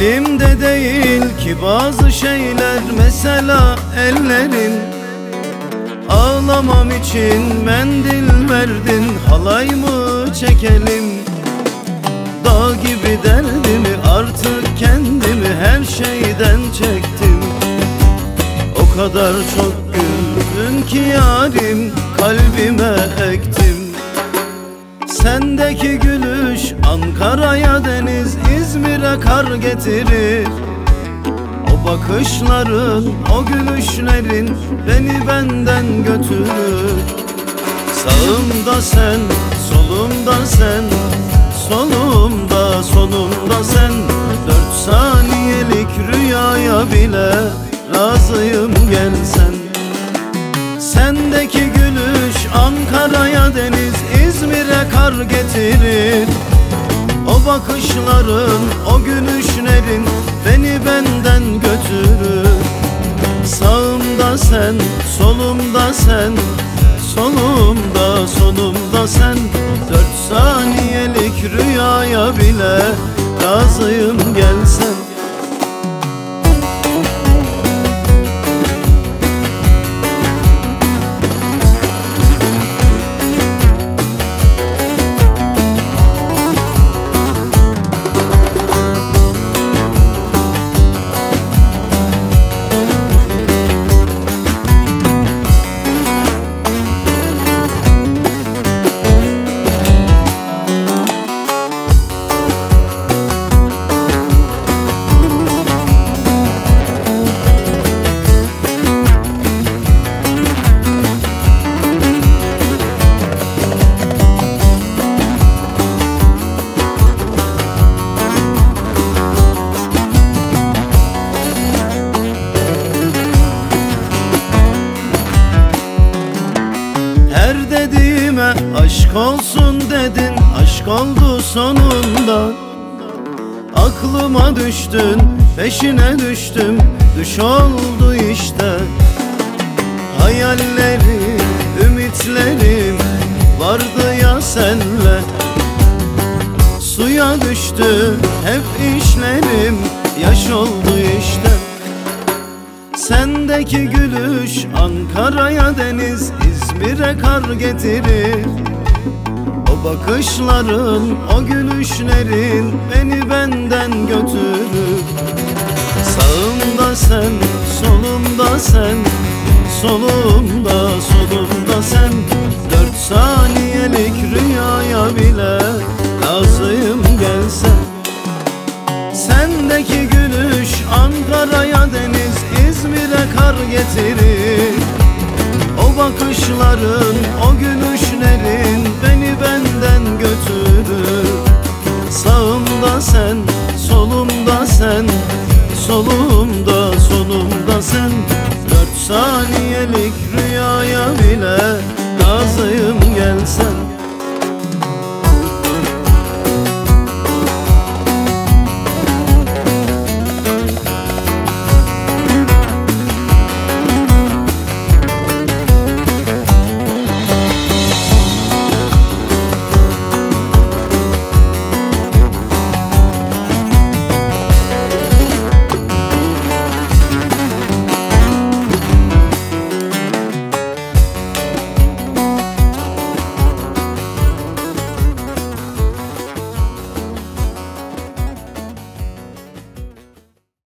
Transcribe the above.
Elimde değil ki bazı şeyler Mesela ellerin. Ağlamam için mendil verdin Halay mı çekelim? Dağ gibi derdimi artık kendimi her şeyden çektim. O kadar çok güldün ki yarim kalbime ektim. Sendeki gülüş Ankara'ya deniz İzmir'e kar getirir. O bakışların, o gülüşlerin Beni benden götürür. Sağımda sen, solumda sen Solumda, sonumda sen. Dört saniyelik rüyaya bile Razıyım gelsen Sendeki gülüş Ankara'ya deniz İzmir'e kar getirir bakışların, o gülüşlerin Beni benden götürür. Sağımda sen, solumda sen Solumda, sonumda sen. Dört saniyelik rüyaya bile Razıyım aşk olsun dedin Aşk oldu sonunda. Aklıma düştün Peşine düştüm Düş oldu işte. Hayallerim Ümitlerim Vardı ya senle. Suya düştü Hep işlerim Yaş oldu işte. Sendeki gülüş Ankara'ya deniz İzmir'e kar getirir O bakışların O gülüşlerin Beni benden götürür. Sağımda sen Solumda sen Solumda solumda sen. Dört saniyelik rüyaya bile Razıyım gelsen. Sendeki gülüş Ankara'ya deniz İzmir'e kar getirir. O bakışların o gülüş Sağımda sen, solumda sen, solumda